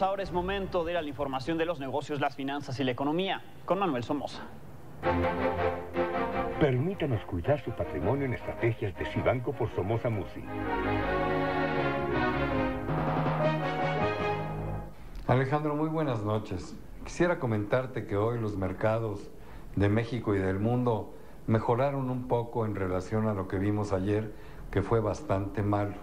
Ahora es momento de ir a la información de los negocios, las finanzas y la economía con Manuel Somoza. Permítanos cuidar su patrimonio en estrategias de Cibanco por Somoza Musi. Alejandro, muy buenas noches. Quisiera comentarte que hoy los mercados de México y del mundo mejoraron un poco en relación a lo que vimos ayer, que fue bastante malo.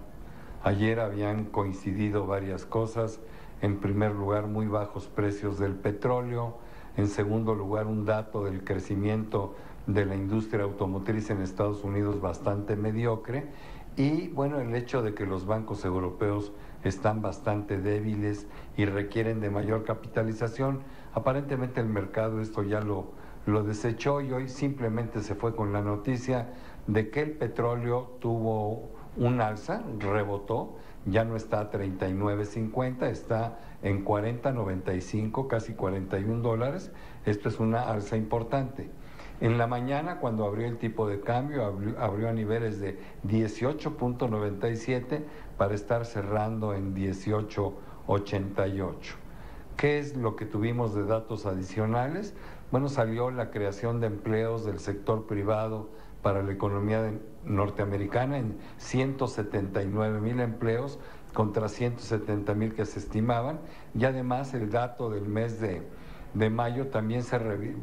Ayer habían coincidido varias cosas en primer lugar, muy bajos precios del petróleo. En segundo lugar, un dato del crecimiento de la industria automotriz en Estados Unidos bastante mediocre. Y bueno, el hecho de que los bancos europeos están bastante débiles y requieren de mayor capitalización. Aparentemente el mercado esto ya lo, lo desechó y hoy simplemente se fue con la noticia de que el petróleo tuvo un alza, rebotó ya no está a 39.50, está en 40.95, casi 41 dólares. Esto es una alza importante. En la mañana, cuando abrió el tipo de cambio, abrió, a niveles de 18.97 para estar cerrando en 18.88. ¿Qué es lo que tuvimos de datos adicionales? Bueno, salió la creación de empleos del sector privado para la economía norteamericana en 179 mil empleos contra 170 mil que se estimaban y además el dato del mes de, mayo también se,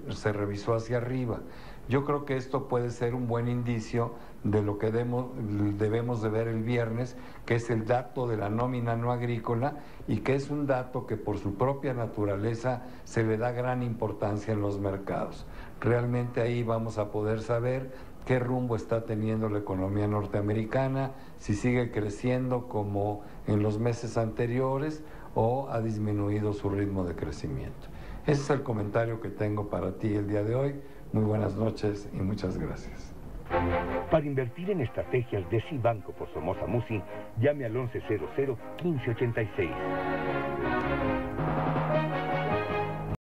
se revisó hacia arriba. Yo creo que esto puede ser un buen indicio de lo que debemos de ver el viernes, que es el dato de la nómina no agrícola y que es un dato que por su propia naturaleza se le da gran importancia en los mercados. Realmente ahí vamos a poder saber qué rumbo está teniendo la economía norteamericana, si sigue creciendo como en los meses anteriores o ha disminuido su ritmo de crecimiento. Ese es el comentario que tengo para ti el día de hoy. Muy buenas noches y muchas gracias. Para invertir en estrategias de Cibanco por Somoza Musi, llame al 1100 1586.